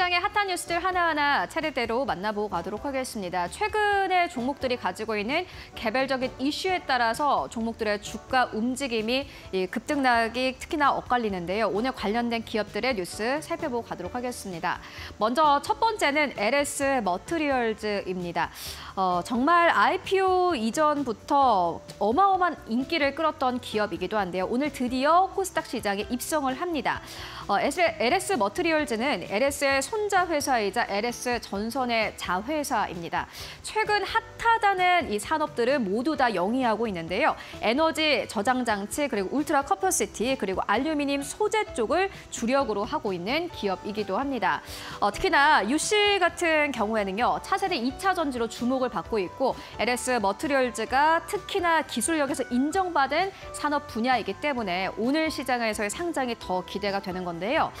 시장의 핫한 뉴스들 하나하나 차례대로 만나보고 가도록 하겠습니다. 최근에 종목들이 가지고 있는 개별적인 이슈에 따라서 종목들의 주가 움직임이 급등락이 특히나 엇갈리는데요. 오늘 관련된 기업들의 뉴스 살펴보고 가도록 하겠습니다. 먼저 첫 번째는 LS 머트리얼즈입니다. 어, 정말 IPO 이전부터 어마어마한 인기를 끌었던 기업이기도 한데요. 오늘 드디어 코스닥 시장에 입성을 합니다. 어, LS 머트리얼즈는 LS의 손자 회사이자 LS 전선의 자회사입니다. 최근 핫하다는 이 산업들을 모두 다 영위하고 있는데요. 에너지 저장 장치 그리고 ultra capacitor 그리고 알루미늄 소재 쪽을 주력으로 하고 있는 기업이기도 합니다. 어, 특히나 UC 같은 경우에는요. 차세대 2차 전지로 주목을 받고 있고 LS 머트리얼즈가 특히나 기술력에서 인정받은 산업 분야이기 때문에 오늘 시장에서의 상장이 더 기대가 되는 건데요.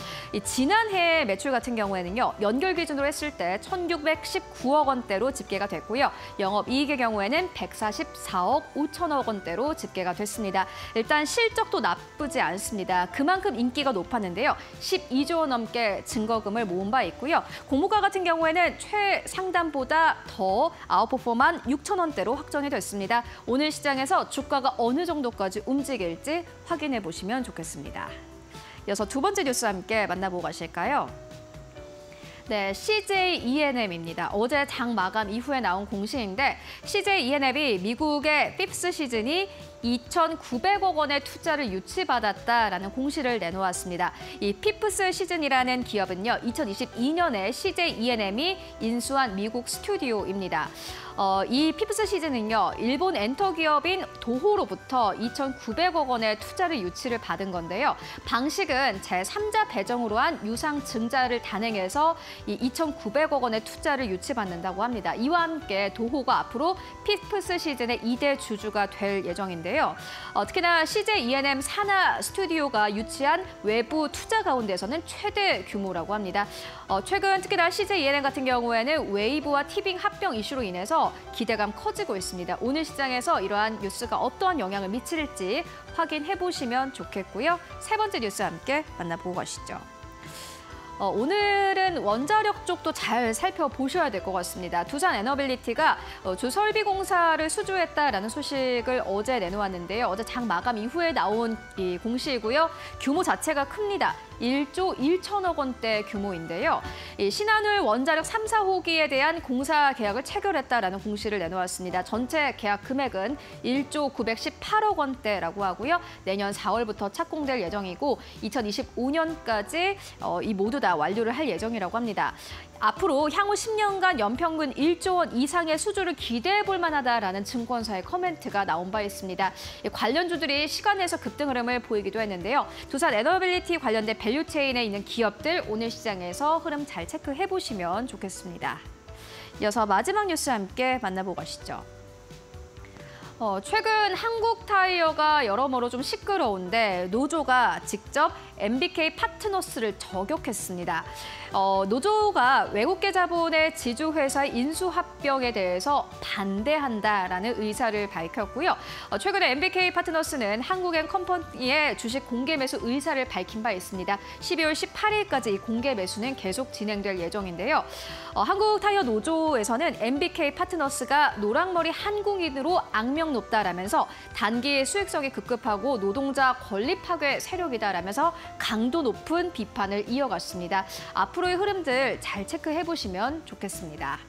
지난해 매출 같은 경우에 는요. 연결 기준으로 했을 때 1,619억 원대로 집계가 됐고요. 영업이익의 경우에는 144억 5천억 원대로 집계가 됐습니다. 일단 실적도 나쁘지 않습니다. 그만큼 인기가 높았는데요. 12조 원 넘게 증거금을 모은 바 있고요. 공모가 같은 경우에는 최상단보다 더 아웃퍼폼한 6천 원대로 확정이 됐습니다. 오늘 시장에서 주가가 어느 정도까지 움직일지 확인해 보시면 좋겠습니다. 이어서 두 번째 뉴스 함께 만나보고 가실까요? 네, CJ ENM입니다. 어제 장 마감 이후에 나온 공시인데 CJ ENM이 미국의 피프스 시즌이 2,900억 원의 투자를 유치받았다라는 공시를 내놓았습니다. 이 피프스 시즌이라는 기업은요, 2022년에 CJ ENM이 인수한 미국 스튜디오입니다. 어, 이 피프스 시즌은요, 일본 엔터 기업인 도호로부터 2,900억 원의 투자를 유치를 받은 건데요. 방식은 제3자 배정으로 한 유상 증자를 단행해서 이 2,900억 원의 투자를 유치받는다고 합니다. 이와 함께 도호가 앞으로 피프스 시즌의 2대 주주가 될 예정인데요. 어, 특히나 CJ E&M 산하 스튜디오가 유치한 외부 투자 가운데서는 최대 규모라고 합니다. 어, 최근 특히나 CJ E&M 같은 경우에는 웨이브와 티빙 합병 이슈로 인해서 기대감 커지고 있습니다. 오늘 시장에서 이러한 뉴스가 어떠한 영향을 미칠지 확인해 보시면 좋겠고요. 세 번째 뉴스 함께 만나보고 가시죠. 어, 오늘은 원자력 쪽도 잘 살펴보셔야 될 것 같습니다. 두산 에너빌리티가 어, 주설비 공사를 수주했다라는 소식을 어제 내놓았는데요. 어제 장 마감 이후에 나온 이 공시이고요. 규모 자체가 큽니다. 1조 1천억 원대 규모인데요. 이 신한울 원자력 3, 4호기에 대한 공사 계약을 체결했다라는 공시를 내놓았습니다. 전체 계약 금액은 1조 918억 원대라고 하고요. 내년 4월부터 착공될 예정이고 2025년까지 어, 이 모두 다 완료를 할 예정이라고 합니다. 앞으로 향후 10년간 연평균 1조 원 이상의 수주를 기대해 볼 만하다라는 증권사의 코멘트가 나온 바 있습니다. 관련주들이 시간외에서 급등 흐름을 보이기도 했는데요. 두산 에너빌리티 관련된 value chain에 있는 기업들 오늘 시장에서 흐름 잘 체크해 보시면 좋겠습니다. 이어서 마지막 뉴스 함께 만나보고 가시죠. 어, 최근 한국 타이어가 여러모로 좀 시끄러운데 노조가 직접 MBK 파트너스를 저격했습니다. 어, 노조가 외국계 자본의 지주회사 인수합병에 대해서 반대한다라는 의사를 밝혔고요. 어, 최근에 MBK 파트너스는 한국엔 컴퍼니의 주식 공개 매수 의사를 밝힌 바 있습니다. 12월 18일까지 이 공개 매수는 계속 진행될 예정인데요. 어, 한국 타이어 노조에서는 MBK 파트너스가 노랑머리 한국인으로 악명 높다라면서 단기 수익성이 급급하고 노동자 권리 파괴 세력이다라면서 강도 높은 비판을 이어갔습니다. 앞으로의 흐름들 잘 체크해 보시면 좋겠습니다.